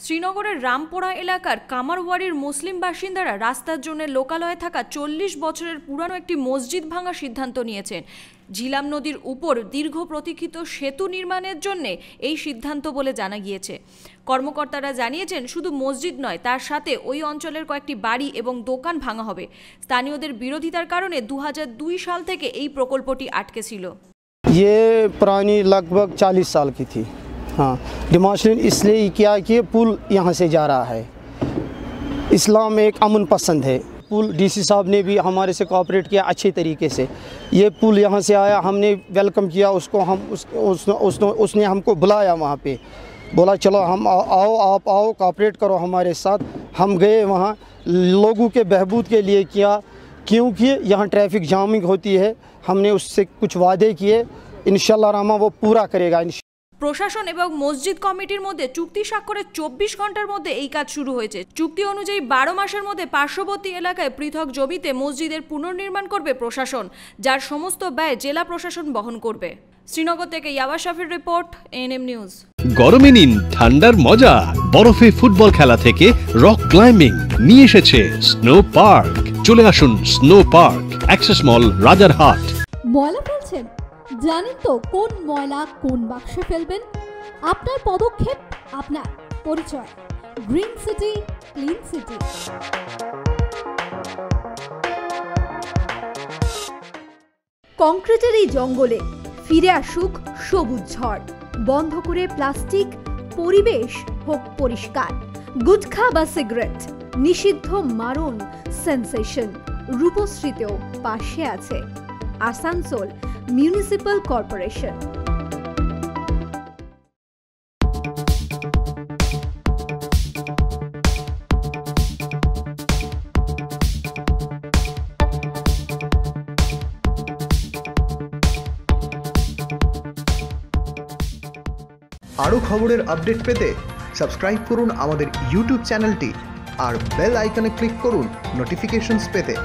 শ্রীনগরের রামপোড়া এলাকার কামারওয়াড়ির মুসলিম বাসিন্দারা রাস্তার জন্য লোকালয়ে থাকা চল্লিশ বছরের পুরানো একটি মসজিদ ভাঙার সিদ্ধান্ত নিয়েছেন ঝিলাম নদীর উপর দীর্ঘ প্রতীক্ষিত সেতু নির্মাণের জন্য এই সিদ্ধান্ত বলে জানা গিয়েছে কর্মকর্তারা জানিয়েছেন শুধু মসজিদ নয় তার সাথে ওই অঞ্চলের কয়েকটি বাড়ি এবং দোকান ভাঙা হবে স্থানীয়দের বিরোধিতার কারণে দু সাল থেকে এই প্রকল্পটি আটকে ছিল ये पुरानी लगभग 40 साल की थी हाँ डिमोशन इसलिए किया कि पुल यहाँ से जा रहा है। इस्लाम एक अमन पसंद है। पुल डीसी साहब ने भी हमारे से कोऑपरेट किया अच्छे तरीके से। ये पुल यहाँ से आया हमने वेलकम किया उसको हम उस, उस, उसने उसने हमको बुलाया वहाँ पे। बोला चलो हम आ- आओ आप आओ कोऑपरेट करो हमारे साथ। हम गए वहाँ लोगों के बहबूद के लिए किया क्योंकि यहाँ ट्रैफ़िक जामिंग होती है। हमने उससे कुछ वादे किए। इन रामा वो पूरा करेगा इन প্রশাসন এবং মসজিদ কমিটির মধ্যে চুক্তি স্বাক্ষরের চব্বিশ ঘণ্টার মধ্যে এই কাজ শুরু হয়েছে। চুক্তি অনুযায়ী বারো মাসের মধ্যে পার্শ্ববর্তী এলাকায় পৃথক জমিতে মসজিদের পুনর্নির্মাণ করবে প্রশাসন যার সমস্ত ব্যয় জেলা প্রশাসন বহন করবে। শ্রীনগর থেকে ইয়াবা শাফির রিপোর্ট এনএম নিউজ গরমে নিন ঠান্ডার মজা। বরফে ফুটবল খেলা থেকে রক ক্লাইম্বিং নিয়ে এসেছে স্নো পার্ক। চলে আসুন snow park Axis mall Rajarhat. ময়লা ফেলছেন জানেন তো কোন ময়লা কোন বাক্সে ফেলবেন? আপনার পদক্ষেপ, আপনার পরিচয়। Green city, clean city. কংক্রিটের এই জঙ্গলে ফিরে আসুক সবুজ ঝড়। বন্ধ করে প্লাস্টিক, পরিবেশ হোক পরিষ্কার। গুটখা বা সিগারেট, নিষিদ্ধ মারণ, সেন্সেশন, রূপশ্রীতেও পাশে আছে। Asansol municipal corporation. আরও খবরের আপডেট পেতে সাবস্ক্রাইব করুন আমাদের ইউটিউব চ্যানেলটি আর বেল আইকনে ক্লিক করুন নোটিফিকেশনস পেতে।